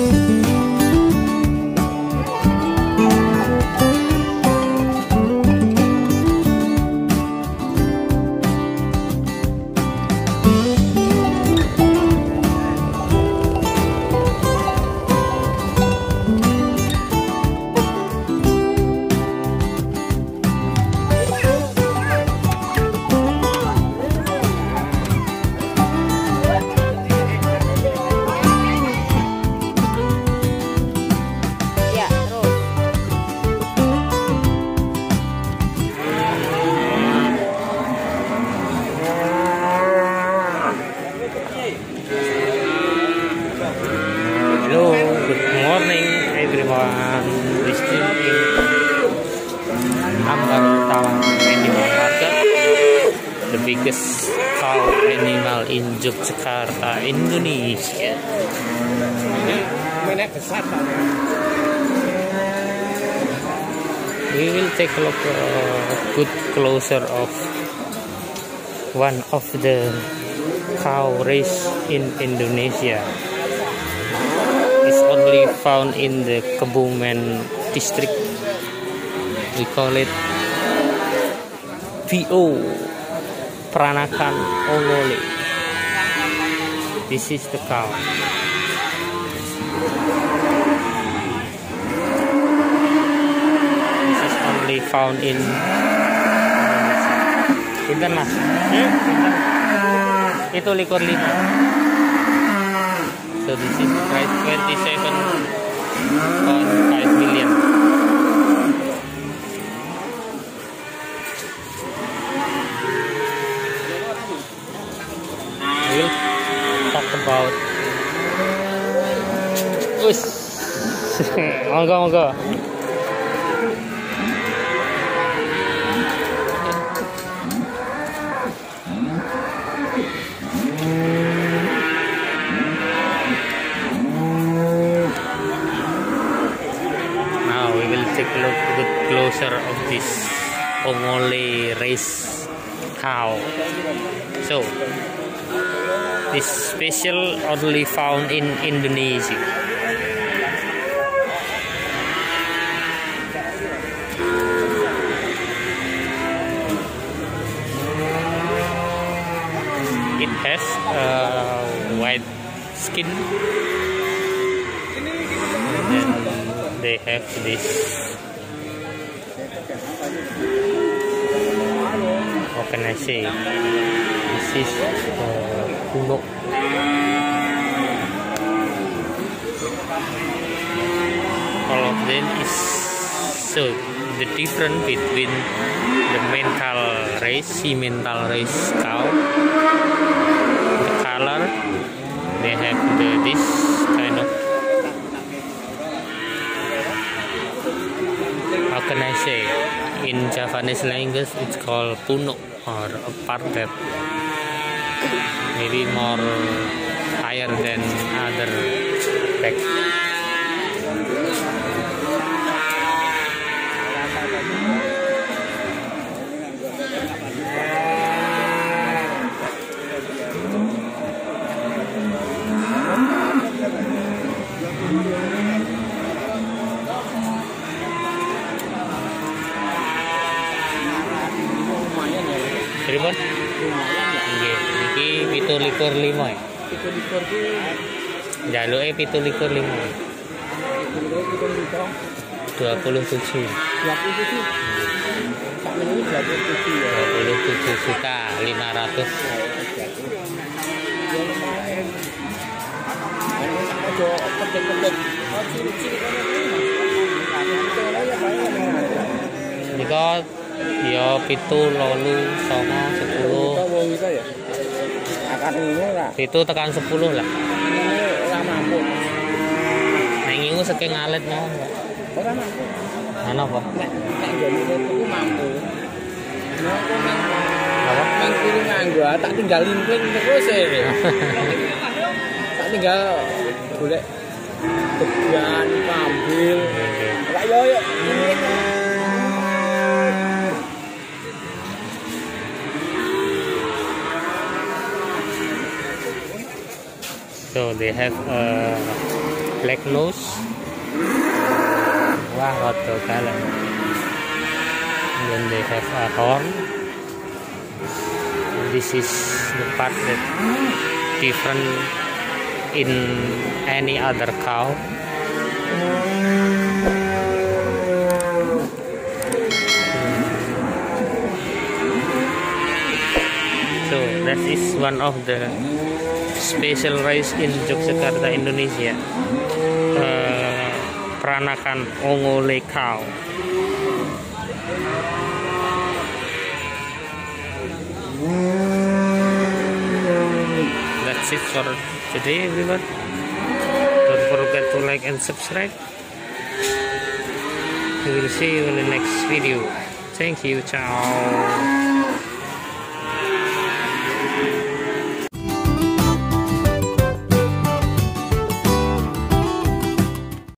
Ya, good morning everyone. This is Ambar Tawang Animal Market, the biggest cow animal in Yogyakarta, Indonesia. We will take a look uh, good closer of one of the cow race in Indonesia found in the Kebumen district. We call it VO Pranakan Olole. This is the cow. This is only found in mas? Pinten? Itu likur lima. So this is price 27.5 million. We'll talk about Us. monggo monggo. Look a closer of this Ongole race cow. So this special only found in Indonesia. It has uh, white skin they have this how can I say this is uh, kuno all of them is so the difference between the mental race mental race cow the color they have the this in Japanese language it's called puno or part that maybe more higher than other back Pripun? Nggih, iki 17 ya. Jaluke 17 27 27 juta 500 Nika ya pitu lolu songo sepuluh akan ini lah pitu tekan sepuluh lah. Ini orang mampu. Neng iku saking ngalet mau orang mampu. Ana apa? Nek nek itu mampu. Apa? nang kiri nganggo tak tinggal limping terus ya tak tinggal golek beban ambil Lah yo yo so they have uh, black nose. Wow auto color. And then they have a horn. This is the part that different in any other cow. So that is one of the special rice in Yogyakarta Indonesia. Uh, peranakan ongole cow that's it for today everyone. Don't forget to like and subscribe. We will see you in the next video. Thank you. Ciao